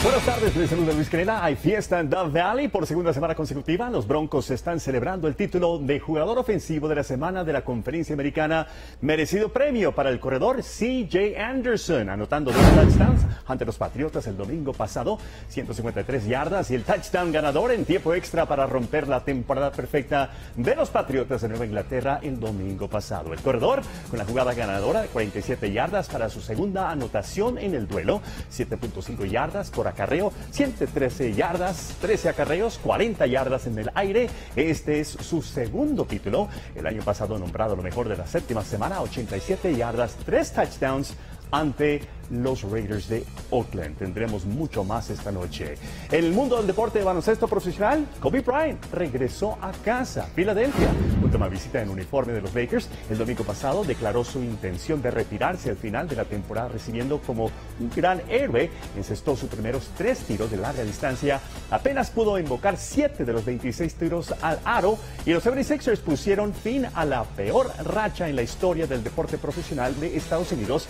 Buenas tardes, les saluda Luis Canela. Hay fiesta en Dove Valley por segunda semana consecutiva. Los Broncos están celebrando el título de jugador ofensivo de la semana de la Conferencia Americana. Merecido premio para el corredor CJ Anderson, anotando dos touchdowns ante los Patriotas el domingo pasado, 153 yardas y el touchdown ganador en tiempo extra para romper la temporada perfecta de los Patriotas de Nueva Inglaterra el domingo pasado. El corredor con la jugada ganadora de 47 yardas para su segunda anotación en el duelo, 7.5 yardas por acarreo, 113 yardas, 13 acarreos, 40 yardas en el aire. Este es su segundo título. El año pasado nombrado lo mejor de la séptima semana, 87 yardas, 3 touchdowns ante los Raiders de Oakland. Tendremos mucho más esta noche. En el mundo del deporte de baloncesto profesional, Kobe Bryant regresó a casa, Filadelfia. Última visita en uniforme de los Lakers. El domingo pasado declaró su intención de retirarse al final de la temporada, recibiendo como un gran héroe. Encestó sus primeros tres tiros de larga distancia. Apenas pudo invocar siete de los 26 tiros al aro. Y los 76ers pusieron fin a la peor racha en la historia del deporte profesional de Estados Unidos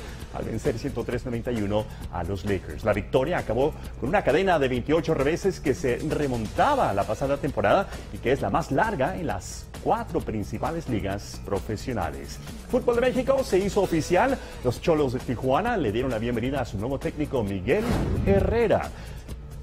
vencer 103-91 a los Lakers. La victoria acabó con una cadena de 28 reveses que se remontaba a la pasada temporada y que es la más larga en las cuatro principales ligas profesionales. Fútbol de México se hizo oficial. Los Cholos de Tijuana le dieron la bienvenida a su nuevo técnico Miguel Herrera.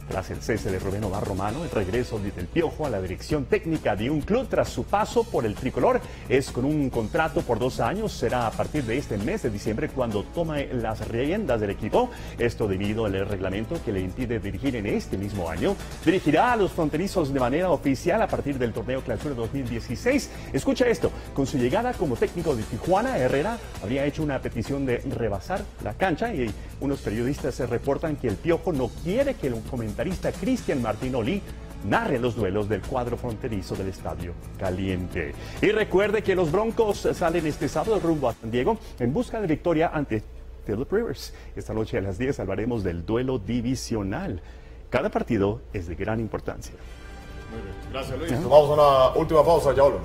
Tras el cese de Rubén Omar Romano, el regreso del Piojo a la dirección técnica de un club tras su paso por el tricolor es con un contrato por dos años. Será a partir de este mes de diciembre cuando tome las riendas del equipo. Esto debido al reglamento que le impide dirigir en este mismo año. Dirigirá a los fronterizos de manera oficial a partir del torneo Clausura 2016. Escucha esto: con su llegada como técnico de Tijuana, Herrera habría hecho una petición de rebasar la cancha y unos periodistas se reportan que el Piojo no quiere que el comentarista Cristian Martinoli narre los duelos del cuadro fronterizo del Estadio Caliente. Y recuerde que los Broncos salen este sábado rumbo a San Diego en busca de victoria ante Philip Rivers. Esta noche a las 10 hablaremos del duelo divisional. Cada partido es de gran importancia. Muy bien. Gracias, Luis. Tomamos una última pausa, ya volvemos.